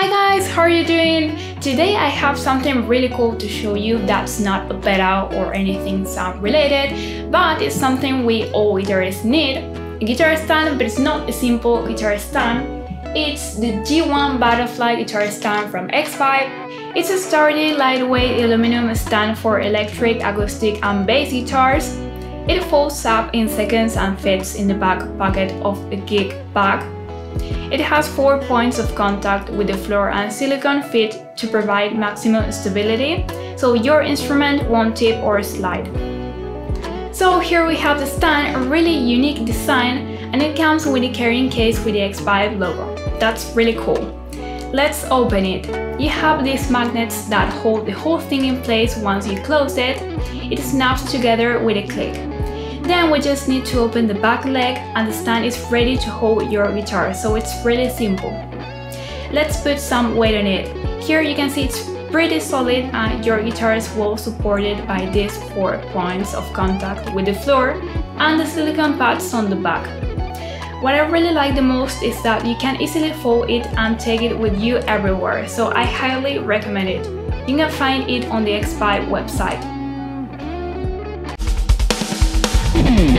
Hi guys, how are you doing? Today I have something really cool to show you that's not a beta or anything sound related, but it's something we all guitarists need. A guitar stand, but it's not a simple guitar stand. It's the G1 Butterfly guitar stand from Xvive. It's a sturdy, lightweight aluminum stand for electric, acoustic and bass guitars. It folds up in seconds and fits in the back pocket of a gig bag it has four points of contact with the floor and silicone fit to provide maximum stability, so your instrument won't tip or slide. So here we have the stand, a really unique design, and it comes with a carrying case with the Xvive logo. That's really cool. Let's open it. You have these magnets that hold the whole thing in place once you close it. It snaps together with a click. Then we just need to open the back leg and the stand is ready to hold your guitar, so it's really simple. Let's put some weight on it. Here you can see it's pretty solid and your guitar is well supported by these four points of contact with the floor and the silicone pads on the back. What I really like the most is that you can easily fold it and take it with you everywhere, so I highly recommend it. You can find it on the Xvive website. Mm-hmm.